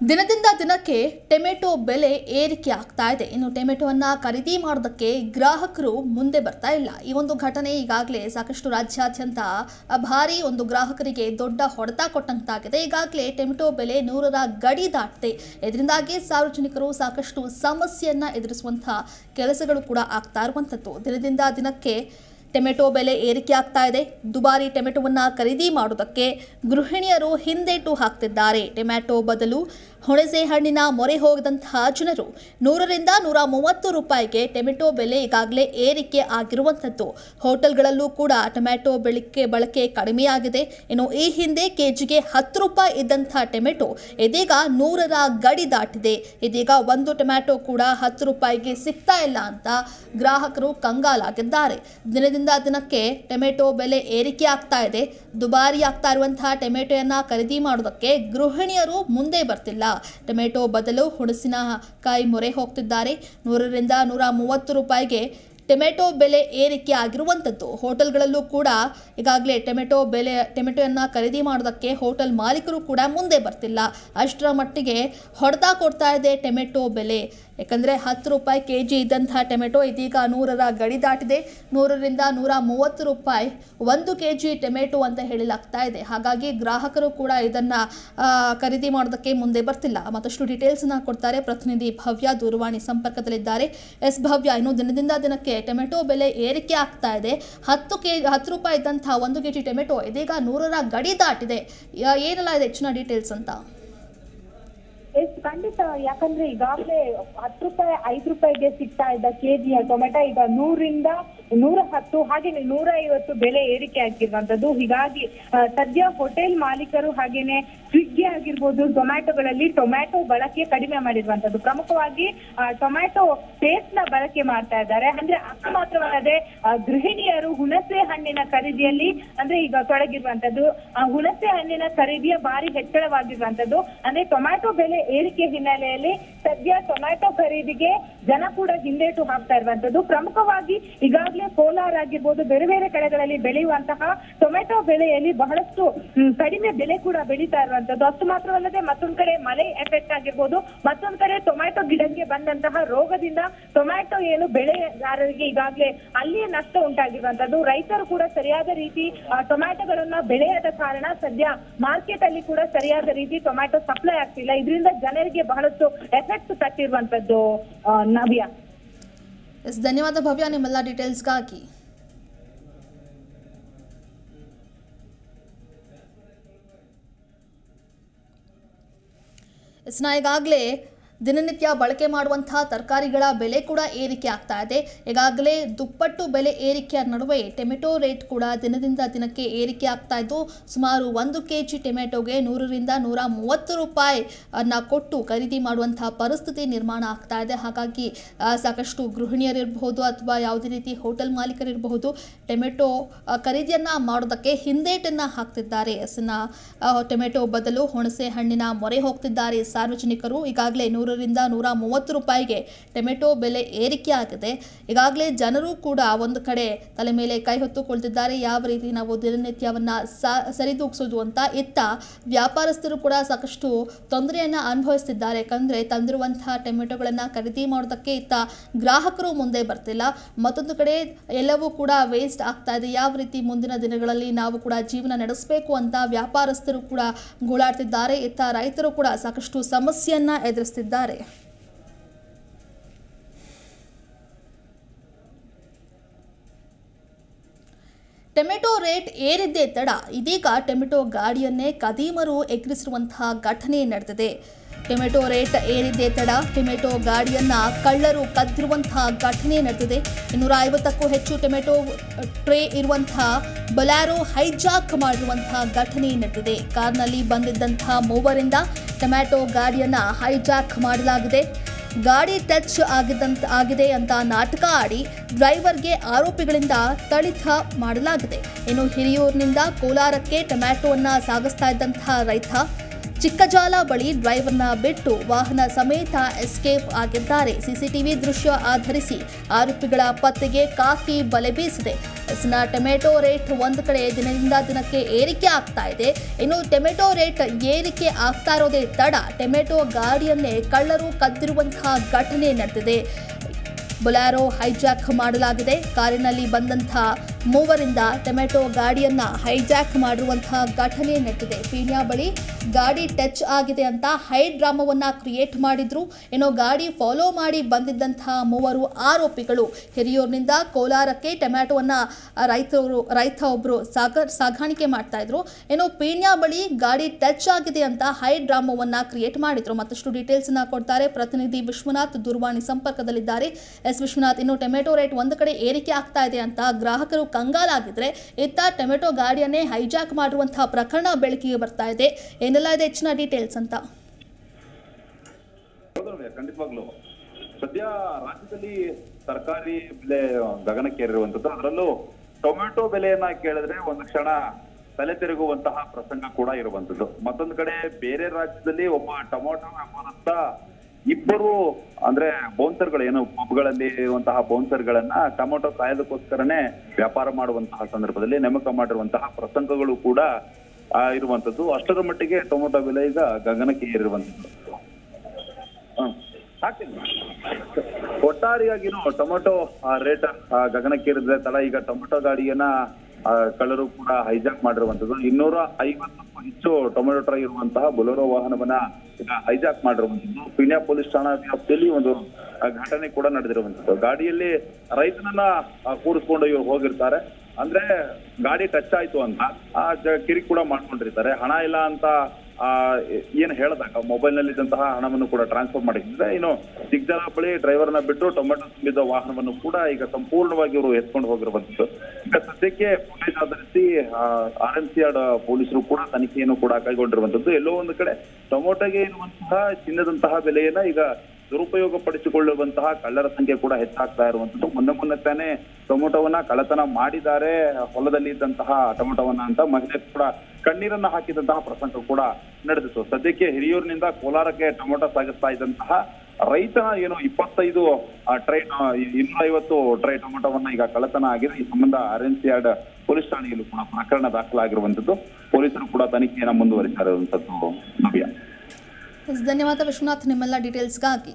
ದಿನದಿಂದ ದಿನಕ್ಕೆ ಟೊಮೆಟೊ ಬೆಲೆ ಏರಿಕೆ ಆಗ್ತಾ ಇದೆ ಇನ್ನು ಟೊಮೆಟೊವನ್ನ ಖರೀದಿ ಮಾಡೋದಕ್ಕೆ ಗ್ರಾಹಕರು ಮುಂದೆ ಬರ್ತಾ ಇಲ್ಲ. ಈ ಒಂದು ಘಟನೆ ಈಗಾಗಲೇ ಸಾಕಷ್ಟು ರಾಜ್ಯಾದ್ಯಂತ ಭಾರಿ ಒಂದು ಗ್ರಾಹಕರಿಗೆ ದೊಡ್ಡ ಹೊಡೆತ ಕೊಟ್ಟಂತಾಗಿದೆ. ಈಗಾಗಲೇ ಟೊಮೆಟೊ ಬೆಲೆ ನೂರರ ಗಡಿ ದಾಟಿದೆ. ಇದರಿಂದಾಗಿ ಸಾರ್ವಜನಿಕರು ಸಾಕಷ್ಟು ಸಮಸ್ಯೆಯನ್ನು ಎದುರಿಸುವಂಥ ಕೆಲಸಗಳು ಕೂಡ ಆಗ್ತಾ ಇರುವಂಥದ್ದು. ದಿನದಿಂದ ದಿನಕ್ಕೆ ಟೊಮೆಟೊ ಬೆಲೆ ಏರಿಕೆ ಆಗ್ತಾ ಇದೆ. ದುಬಾರಿ ಟೊಮೆಟೊವನ್ನು ಖರೀದಿ ಮಾಡುವುದಕ್ಕೆ ಗೃಹಿಣಿಯರು ಹಿಂದೇಟು ಹಾಕ್ತಿದ್ದಾರೆ. ಟೊಮ್ಯಾಟೊ ಬದಲು ಹುಣಸೆ ಹಣ್ಣಿನ ಮೊರೆ ಹೋಗದಂತಹ ಜನರು ನೂರರಿಂದ ನೂರ ಮೂವತ್ತು ರೂಪಾಯಿಗೆ ಟೊಮೆಟೊ ಬೆಲೆ ಈಗಾಗಲೇ ಏರಿಕೆ ಆಗಿರುವಂಥದ್ದು. ಹೋಟೆಲ್ಗಳಲ್ಲೂ ಕೂಡ ಟೊಮ್ಯಾಟೊ ಬೆಳಕೆ ಬಳಕೆ ಕಡಿಮೆಯಾಗಿದೆ. ಇನ್ನು ಈ ಹಿಂದೆ ಕೆಜಿಗೆ ಹತ್ತು ರೂಪಾಯಿ ಇದ್ದಂಥ ಟೊಮೆಟೊ ಇದೀಗ ನೂರರ ಗಡಿ ದಾಟಿದೆ. ಇದೀಗ ಒಂದು ಟೊಮ್ಯಾಟೊ ಕೂಡ ಹತ್ತು ರೂಪಾಯಿಗೆ ಸಿಗ್ತಾ ಇಲ್ಲ ಅಂತ ಗ್ರಾಹಕರು ಕಂಗಾಲಾಗಿದ್ದಾರೆ. ದಿನದಿಂದ ದಿನಕ್ಕೆ ಟೊಮೆಟೊ ಬೆಲೆ ಏರಿಕೆ ಆಗ್ತಾ ಇದೆ. ದುಬಾರಿ ಆಗ್ತಾ ಇರುವಂತಹ ಟೊಮೆಟೊಯನ್ನ ಖರೀದಿ ಮಾಡೋದಕ್ಕೆ ಗೃಹಿಣಿಯರು ಮುಂದೆ ಬರ್ತಿಲ್ಲ. ಟೊಮೆಟೊ ಬದಲು ಹುಣಸಿನ ಕಾಯಿ ಮೊರೆ ಹೋಗ್ತಿದ್ದಾರೆ. ನೂರರಿಂದ ನೂರ ಮೂವತ್ತು ರೂಪಾಯಿಗೆ ಟೊಮೆಟೊ ಬೆಲೆ ಏರಿಕೆ ಆಗಿರುವಂಥದ್ದು ಹೋಟೆಲ್ಗಳಲ್ಲೂ ಕೂಡ ಈಗಾಗಲೇ ಟೊಮೆಟೊ ಬೆಲೆ, ಟೊಮೆಟೊಯನ್ನು ಖರೀದಿ ಮಾಡೋದಕ್ಕೆ ಹೋಟೆಲ್ ಮಾಲೀಕರು ಕೂಡ ಮುಂದೆ ಬರ್ತಿಲ್ಲ. ಅಷ್ಟರ ಮಟ್ಟಿಗೆ ಹೊಡೆತ ಕೊಡ್ತಾ ಇದೆ ಟೊಮೆಟೊ ಬೆಲೆ. ಯಾಕಂದರೆ ಹತ್ತು ರೂಪಾಯಿ ಕೆ ಜಿ ಇದ್ದಂಥ ಟೊಮೆಟೊ ಇದೀಗ ನೂರರ ಗಡಿ ದಾಟಿದೆ. ನೂರರಿಂದ ನೂರ ಮೂವತ್ತು ರೂಪಾಯಿ ಒಂದು ಕೆ ಜಿ ಟೊಮೆಟೊ ಅಂತ ಹೇಳಲಾಗ್ತಾ ಇದೆ. ಹಾಗಾಗಿ ಗ್ರಾಹಕರು ಕೂಡ ಇದನ್ನು ಖರೀದಿ ಮಾಡೋದಕ್ಕೆ ಮುಂದೆ ಬರ್ತಿಲ್ಲ. ಮತ್ತಷ್ಟು ಡೀಟೇಲ್ಸ್ನ ಕೊಡ್ತಾರೆ ಪ್ರತಿನಿಧಿ ಭವ್ಯ ದೂರವಾಣಿ ಸಂಪರ್ಕದಲ್ಲಿದ್ದಾರೆ. ಎಸ್ ಭವ್ಯ, ಇನ್ನು ದಿನದಿಂದ ದಿನಕ್ಕೆ ಟೊಮೆಟೊ ಬೆಲೆ ಏರಿಕೆ ಆಗ್ತಾ ಇದೆ. ಹತ್ತು ಕೆ, ಹತ್ತು ರೂಪಾಯಿ ಇದ್ದಂತಹ ಒಂದು ಕೆ ಜಿ ಟೊಮೆಟೊ ಇದೀಗ ನೂರರ ಗಡಿ ದಾಟಿದೆ. ಏನೆಲ್ಲ ಇದೆ ಹೆಚ್ಚಿನ ಡೀಟೇಲ್ಸ್ ಅಂತ? ಖಂಡಿತ. ಯಾಕಂದ್ರೆ ಈಗಾಗಲೇ ಹತ್ತು ರೂಪಾಯಿ, ಐದು ರೂಪಾಯಿಗೆ ಸಿಗ್ತಾ ಇದ್ದ ಕೆಜಿಯ ಟೊಮೆಟೊ ಈಗ ನೂರಿಂದ ನೂರ ಹತ್ತು, ಹಾಗೇನೆ ನೂರ ಐವತ್ತು ಬೆಲೆ ಏರಿಕೆ ಆಗಿರುವಂತದ್ದು ಹೀಗಾಗಿ ಸದ್ಯ ಹೋಟೆಲ್ ಮಾಲೀಕರು ಹಾಗೇನೆ ಸ್ವಿಗ್ಗಿ ಆಗಿರ್ಬೋದು ಟೊಮ್ಯಾಟೊಗಳಲ್ಲಿ ಟೊಮ್ಯಾಟೊ ಬಳಕೆ ಕಡಿಮೆ ಮಾಡಿರುವಂತದ್ದು ಪ್ರಮುಖವಾಗಿ ಟೊಮ್ಯಾಟೊ ಪೇಸ್ಟ್ನ ಬಳಕೆ ಮಾಡ್ತಾ ಇದ್ದಾರೆ. ಅಂದ್ರೆ ಅಕ್ಕ ಮಾತ್ರವಲ್ಲದೆ ಗೃಹಿಣಿಯರು ಹುಣಸೆ ಹಣ್ಣಿನ ಖರೀದಿಯಲ್ಲಿ, ಅಂದ್ರೆ ಈಗ ತೊಡಗಿರುವಂತದ್ದು ಆ, ಹುಣಸೆ ಹಣ್ಣಿನ ಖರೀದಿಯ ಭಾರಿ ಹೆಚ್ಚಳವಾಗಿರುವಂತದ್ದು ಅಂದ್ರೆ ಟೊಮ್ಯಾಟೊ ಬೆಲೆ ಏರಿಕೆ ಹಿನ್ನೆಲೆಯಲ್ಲಿ ಸದ್ಯ ಟೊಮ್ಯಾಟೊ ಖರೀದಿಗೆ ಜನ ಕೂಡ ಹಿಂದೇಟು ಹಾಕ್ತಾ ಇರುವಂತದ್ದು ಪ್ರಮುಖವಾಗಿ ಈಗಾಗಲೇ ಕೋಲಾರ ಆಗಿರ್ಬೋದು, ಬೇರೆ ಬೇರೆ ಕಡೆಗಳಲ್ಲಿ ಬೆಳೆಯುವಂತಹ ಟೊಮೆಟೊ ಬೆಳೆಯಲ್ಲಿ ಬಹಳಷ್ಟು ಕಡಿಮೆ ಬೆಲೆ ಕೂಡ ಬೆಳೀತಾ ಇರುವಂತದ್ದು ಅಷ್ಟು ಮಾತ್ರವಲ್ಲದೆ ಮತ್ತೊಂದ್ ಕಡೆ ಮಳೆ ಎಫೆಕ್ಟ್ ಆಗಿರ್ಬೋದು, ಮತ್ತೊಂದ್ ಕಡೆ ಟೊಮ್ಯಾಟೊ ಗಿಡಕ್ಕೆ ಬಂದಂತಹ ರೋಗದಿಂದ ಟೊಮ್ಯಾಟೊ ಏನು ಬೆಳೆಗಾರರಿಗೆ ಈಗಾಗಲೇ ಅಲ್ಲಿಯೇ ನಷ್ಟ ಉಂಟಾಗಿರುವಂತದ್ದು ರೈತರು ಕೂಡ ಸರಿಯಾದ ರೀತಿ ಟೊಮ್ಯಾಟೊಗಳನ್ನ ಬೆಳೆಯದ ಕಾರಣ ಸದ್ಯ ಮಾರ್ಕೆಟ್ ಅಲ್ಲಿ ಕೂಡ ಸರಿಯಾದ ರೀತಿ ಟೊಮ್ಯಾಟೊ ಸಪ್ಲೈ ಆಗ್ತಿಲ್ಲ. ಇದರಿಂದ ಜನರಿಗೆ ಬಹಳಷ್ಟು ಎಫೆಕ್ಟ್ ತಟ್ಟಿರುವಂತದ್ದು ಆ, ನವ್ಯ. ಎಸ್ ಧನ್ಯವಾದ ಭವ್ಯ ನಿಮ್ಮೆಲ್ಲ ಡೀಟೇಲ್ಸ್ಗಾಗಿ ಎಸ್ ನಾ ಈಗಾಗಲೇ ದಿನನಿತ್ಯ ಬಳಕೆ ಮಾಡುವಂತಹ ತರಕಾರಿಗಳ ಬೆಲೆ ಕೂಡ ಏರಿಕೆ ಆಗ್ತಾ ಇದೆ. ಈಗಾಗಲೇ ದುಪ್ಪಟ್ಟು ಬೆಲೆ ಏರಿಕೆಯ ನಡುವೆ ಟೊಮೆಟೊ ರೇಟ್ ಕೂಡ ದಿನದಿಂದ ದಿನಕ್ಕೆ ಏರಿಕೆ ಆಗ್ತಾ ಇದ್ದು, ಸುಮಾರು ಒಂದು ಕೆ ಜಿ ಟೊಮೆಟೊಗೆ ನೂರರಿಂದ ನೂರ ಮೂವತ್ತು ರೂಪಾಯಿ ಅನ್ನ ಕೊಟ್ಟು ಖರೀದಿ ಮಾಡುವಂತಹ ಪರಿಸ್ಥಿತಿ ನಿರ್ಮಾಣ ಆಗ್ತಾ ಇದೆ. ಹಾಗಾಗಿ ಸಾಕಷ್ಟು ಗೃಹಿಣಿಯರಿರಬಹುದು ಅಥವಾ ಯಾವುದೇ ರೀತಿ ಹೋಟೆಲ್ ಮಾಲೀಕರಿರಬಹುದು, ಟೊಮೆಟೊ ಖರೀದಿಯನ್ನು ಮಾಡೋದಕ್ಕೆ ಹಿಂದೇಟನ್ನ ಹಾಕ್ತಿದ್ದಾರೆ. ಎಸ್ನ ಟೊಮೆಟೊ ಬದಲು ಹುಣಸೆ ಹಣ್ಣಿನ ಮೊರೆ ಹೋಗ್ತಿದ್ದಾರೆ ಸಾರ್ವಜನಿಕರು. ಈಗಾಗಲೇ ನೂರರಿಂದ ನೂರ ಮೂವತ್ತು ರೂಪಾಯಿಗೆ ಟೊಮೆಟೊ ಬೆಲೆ ಏರಿಕೆ ಆಗಿದೆ ಈಗಾಗಲೇ ಜನರು ಕೂಡ ಒಂದು ಕಡೆ ತಲೆ ಮೇಲೆ ಕೈ ಹೊತ್ತುಕೊಳ್ತಿದ್ದಾರೆ. ಯಾವ ರೀತಿ ನಾವು ದಿನನಿತ್ಯವನ್ನ ಸರಿದೂಗಿಸೋದು ಅಂತ ಇತ್ತ ವ್ಯಾಪಾರಸ್ಥರು ಕೂಡ ಸಾಕಷ್ಟು ತೊಂದರೆಯನ್ನ ಅನುಭವಿಸ್ತಿದ್ದಾರೆ. ಯಾಕಂದರೆ ತಂದಿರುವಂತಹ ಟೊಮೆಟೊಗಳನ್ನ ಖರೀದಿ ಮಾಡೋದಕ್ಕೆ ಇತ್ತ ಗ್ರಾಹಕರು ಮುಂದೆ ಬರ್ತಿಲ್ಲ. ಮತ್ತೊಂದು ಕಡೆ ಎಲ್ಲವೂ ಕೂಡ ವೇಸ್ಟ್ ಆಗ್ತಾ ಇದೆ. ಯಾವ ರೀತಿ ಮುಂದಿನ ದಿನಗಳಲ್ಲಿ ನಾವು ಕೂಡ ಜೀವನ ನಡೆಸಬೇಕು ಅಂತ ವ್ಯಾಪಾರಸ್ಥರು ಕೂಡ ಗೋಳಾಡ್ತಿದ್ದಾರೆ. ಇತ್ತ ರೈತರು ಕೂಡ ಸಾಕಷ್ಟು ಸಮಸ್ಯೆಯನ್ನ ಎದುರಿಸ್ತಿದ್ದಾರೆ. ಟೊಮೆಟೊ ರೇಟ್ ಏರಿದ್ದೇ ತಡ ಇದೀಗ ಟೊಮೆಟೊ ಗಾಡಿಯನ್ನೇ ಕದೀಮರು ಎಗ್ರಿಸಿರುವಂತಹ ಘಟನೆ ನಡೆದಿದೆ. ಟೊಮೆಟೊ ರೇಟ್ ಏರಿದೆ ತಡ. ಟೊಮೆಟೊ ಗಾಡಿಯನ್ನ ಕಳ್ಳರು ಕದ್ದಿರುವಂತಹ ಘಟನೆ ನಡೆದಿದೆ. ಇನ್ನೂರ ಐವತ್ತಕ್ಕೂ ಹೆಚ್ಚು ಟೊಮೆಟೊ ಟ್ರೇ ಇರುವಂತಹ ಬೊಲ್ಯಾರೋ ಹೈಜಾಕ್ ಮಾಡಿರುವಂತಹ ಘಟನೆ ನಡೆದಿದೆ. ಕಾರ್ನಲ್ಲಿ ಬಂದಿದ್ದಂತಹ ಮೂವರಿಂದ ಟೊಮ್ಯಾಟೊ ಗಾಡಿಯನ್ನ ಹೈಜಾಕ್ ಮಾಡಲಾಗಿದೆ. ಗಾಡಿ ಟಚ್ ಆಗಿದ್ದಂತ, ಆಗಿದೆ ಅಂತ ನಾಟಕ ಆಡಿ ಡ್ರೈವರ್ಗೆ ಆರೋಪಿಗಳಿಂದ ತಳಿತ ಮಾಡಲಾಗಿದೆ. ಇನ್ನು ಹಿರಿಯೂರಿನಿಂದ ಕೋಲಾರಕ್ಕೆ ಟೊಮ್ಯಾಟೋವನ್ನು ಸಾಗಿಸ್ತಾ ಇದ್ದಂತಹ ರೈತ ಚಿಕ್ಕಜಾಲ ಬಳಿ ಡ್ರೈವರ್ನ ಬಿಟ್ಟು ವಾಹನ ಸಮೇತ ಎಸ್ಕೇಪ್ ಆಗಿದ್ದಾರೆ. ಸಿಸಿಟಿವಿ ದೃಶ್ಯ ಆಧರಿಸಿ ಆರೋಪಿಗಳ ಪತ್ತೆಗೆ ಕಾಫಿ ಬಲೆ ಬೀಸಿದೆ. ಎಸ್ನ ಟೊಮೆಟೊ ರೇಟ್ ಒಂದು ಕಡೆ ದಿನದಿಂದ ದಿನಕ್ಕೆ ಏರಿಕೆ ಆಗ್ತಾ ಇದೆ. ಇನ್ನು ಟೊಮೆಟೊ ರೇಟ್ ಏರಿಕೆ ಆಗ್ತಾ ಇರೋದೇ ತಡ. ಟೊಮೆಟೊ ಗಾಡಿಯನ್ನೇ ಕಳ್ಳರು ಕದ್ದಿರುವಂತಹ ಘಟನೆ ನಡೆದಿದೆ. ಬೊಲಾರೋ ಹೈಜಾಕ್ ಮಾಡಲಾಗಿದೆ. ಕಾರಿನಲ್ಲಿ ಬಂದಂತಹ ಮೂವರಿಂದ ಟೊಮೆಟೊ ಗಾಡಿಯನ್ನ ಹೈಜಾಕ್ ಮಾಡಿರುವಂತಹ ಘಟನೆ ನಡೆದಿದೆ. ಪೀಣ್ಯ ಬಳಿ ಗಾಡಿ ಟಚ್ ಆಗಿದೆ ಅಂತ ಹೈ ಡ್ರಾಮವನ್ನ ಕ್ರಿಯೇಟ್ ಮಾಡಿದ್ರು. ಏನೋ ಗಾಡಿ ಫಾಲೋ ಮಾಡಿ ಬಂದಿದ್ದಂತಹ ಮೂವರು ಆರೋಪಿಗಳು. ಹಿರಿಯೂರಿನಿಂದ ಕೋಲಾರಕ್ಕೆ ಟೊಮ್ಯಾಟೋವನ್ನ ರೈತರು, ರೈತ ಒಬ್ಬರು ಸಾಗ, ಸಾಗಾಣಿಕೆ ಮಾಡ್ತಾ ಇದ್ರು. ಏನೋ ಪೀಣ್ಯ ಬಳಿ ಗಾಡಿ ಟಚ್ ಆಗಿದೆ ಅಂತ ಹೈ ಡ್ರಾಮವನ್ನ ಕ್ರಿಯೇಟ್ ಮಾಡಿದ್ರು. ಮತ್ತಷ್ಟು ಡೀಟೇಲ್ಸ್ನ ಕೊಡ್ತಾರೆ ಪ್ರತಿನಿಧಿ ವಿಶ್ವನಾಥ್ ದೂರವಾಣಿ ಸಂಪರ್ಕದಲ್ಲಿದ್ದಾರೆ. ಎಸ್ ವಿಶ್ವನಾಥ್, ಇನ್ನು ಟೊಮೆಟೊ ರೇಟ್ ಒಂದು ಕಡೆ ಏರಿಕೆ ಆಗ್ತಾ ಇದೆ ಅಂತ ಗ್ರಾಹಕರು ಕಂಗಾಲಾಗಿದ್ರೆ ಇತ್ತ ಟೊಮೆಟೊ ಗಾಡಿಯನ್ನೇ ಹೈಜಾಕ್ ಮಾಡಿರುವಂತಹ ಪ್ರಕರಣ ಬೆಳಕಿಗೆ ಬರ್ತಾ ಇದೆ. ಏನೆಲ್ಲ ಇದೆ ಹೆಚ್ಚಿನ ಡೀಟೇಲ್ಸ್ ಅಂತ. ಸದ್ಯ ರಾಜ್ಯದಲ್ಲಿ ತರಕಾರಿ ಬೆಲೆ ಗಗನಕ್ಕೇರಿರುವಂತದ್ದು ಅದರಲ್ಲೂ ಟೊಮೆಟೊ ಬೆಲೆಯನ್ನ ಕೇಳಿದ್ರೆ ಒಂದು ಕ್ಷಣ ತಲೆ ತಿರುಗುವಂತಹ ಪ್ರಸಂಗ ಕೂಡ ಇರುವಂತದ್ದು ಮತ್ತೊಂದು ಕಡೆ ಬೇರೆ ರಾಜ್ಯದಲ್ಲಿ ಒಬ್ಬ ಟೊಮೆಟೊ ವ್ಯಾಪಾರಸ್ಥ ಇಬ್ಬರು ಅಂದ್ರೆ ಬೌನ್ಸರ್ಗಳು ಏನು ಪಬ್ಗಳಲ್ಲಿ ಇರುವಂತಹ ಬೌನ್ಸರ್ಗಳನ್ನ ಟೊಮೊಟೊ ಸಾಯೋದಕ್ಕೋಸ್ಕರನೇ ವ್ಯಾಪಾರ ಮಾಡುವಂತಹ ಸಂದರ್ಭದಲ್ಲಿ ನೇಮಕ ಮಾಡಿರುವಂತಹ ಪ್ರಸಂಗಗಳು ಕೂಡ ಇರುವಂತದ್ದು ಅಷ್ಟರ ಮಟ್ಟಿಗೆ ಟೊಮೊಟೊ ಬೆಲೆ ಈಗ ಗಗನಕ್ಕೆ ಏರಿರುವಂತದ್ದು ಒಟ್ಟಾರೆಯಾಗಿನೂ ಟೊಮೆಟೊ ರೇಟ್ ಗಗನಕ್ಕೇರಿದ್ರೆ ತಡ ಈಗ ಟೊಮೆಟೊ ಗಾಡಿಯನ್ನ ಕಳ್ಳರು ಕೂಡ ಹೈಜಾಕ್ ಮಾಡಿರುವಂತದ್ದು ಇನ್ನೂರ ಐವತ್ತಕ್ಕೂ ಹೆಚ್ಚು ಟೊಮೆಟೊ ಟ್ರೈ ಇರುವಂತಹ ಬೊಲೋರೋ ವಾಹನವನ್ನ ಹೈಜಾಕ್ ಮಾಡಿರುವಂತದ್ದು ಪಿಣ್ಯ ಪೊಲೀಸ್ ಠಾಣಾ ವ್ಯಾಪ್ತಿಯಲ್ಲಿ ಒಂದು ಘಟನೆ ಕೂಡ ನಡೆದಿರುವಂತದ್ದು ಗಾಡಿಯಲ್ಲಿ ರೈತನನ್ನ ಕೂರಿಸ್ಕೊಂಡು ಇವ್ರು ಹೋಗಿರ್ತಾರೆ. ಅಂದ್ರೆ ಗಾಡಿ ಟಚ್ ಆಯ್ತು ಅಂತ, ಆ ಕಿರಿಕ್ ಕೂಡ ಮಾಡ್ಕೊಂಡಿರ್ತಾರೆ. ಹಣ ಇಲ್ಲ ಅಂತ ಏನ್ ಹೇಳಿದಾಗ ಮೊಬೈಲ್ನಲ್ಲಿ ಇದ್ದಂತಹ ಹಣವನ್ನು ಕೂಡ ಟ್ರಾನ್ಸ್ಫರ್ ಮಾಡಿದ್ರೆ ಇನ್ನು ಚಿಕ್ಕಜಾಲ ಬಳಿ ಡ್ರೈವರ್ನ ಬಿಟ್ಟು ಟೊಮೆಟೊ ತುಂಬಿದ್ದ ವಾಹನವನ್ನು ಕೂಡ ಈಗ ಸಂಪೂರ್ಣವಾಗಿ ಇವರು ಎತ್ಕೊಂಡು ಹೋಗಿರುವಂತದ್ದು ಈಗ ಸದ್ಯಕ್ಕೆ ಪೊಲೀಸ್ ಆಧರಿಸಿ ಆರ್ ಎಂ ಸಿ ಪೊಲೀಸರು ಕೂಡ ತನಿಖೆಯನ್ನು ಕೂಡ ಕೈಗೊಂಡಿರುವಂತದ್ದು ಎಲ್ಲೋ ಒಂದು ಕಡೆ ಟೊಮೊಟೊಗೆ ಇರುವಂತಹ, ಚಿನ್ನದಂತಹ ಬೆಲೆಯನ್ನ ಈಗ ದುರುಪಯೋಗ ಪಡಿಸಿಕೊಳ್ಳುವಂತಹ ಕಳ್ಳರ ಸಂಖ್ಯೆ ಕೂಡ ಹೆಚ್ಚಾಗ್ತಾ ಇರುವಂತದ್ದು ಮೊನ್ನೆ ಮೊನ್ನೆ ತಾನೇ ಟೊಮೊಟೊವನ್ನ ಕಳ್ಳತನ ಮಾಡಿದ್ದಾರೆ. ಹೊಲದಲ್ಲಿ ಇದ್ದಂತಹ ಟೊಮೊಟೊವನ್ನ ಅಂತ ಮಹಿಳೆ ಕೂಡ ಕಣ್ಣೀರನ್ನ ಹಾಕಿದಂತಹ ಪ್ರಸಂಗ ಕೂಡ ನಡೆದಿತ್ತು. ಸದ್ಯಕ್ಕೆ ಹಿರಿಯೂರಿನಿಂದ ಕೋಲಾರಕ್ಕೆ ಟೊಮೊಟೊ ಸಾಗಿಸ್ತಾ ಇದ್ದಂತಹ ರೈತನ ಏನು ಇಪ್ಪತ್ತೈದು ಟ್ರೈ ಇನ್ನೂರ ಐವತ್ತು ಟ್ರೈ ಟೊಮೊಟೊವನ್ನ ಈಗ ಕಳತನ ಆಗಿದೆ. ಈ ಸಂಬಂಧ R M C yard police ಠಾಣೆಯಲ್ಲೂ ಕೂಡ ಪ್ರಕರಣ ದಾಖಲಾಗಿರುವಂತದ್ದು ಪೊಲೀಸರು ಕೂಡ ತನಿಖೆಯನ್ನ ಮುಂದುವರಿಸ್ತಾ ಇರುವಂತದ್ದು ನವ್ಯ. ಧನ್ಯವಾದ ವಿಶ್ವನಾಥ್. ನಿಮ್ಮೆಲ್ಲ ಡೀಟೇಲ್ಸ್ಗಾಗಿ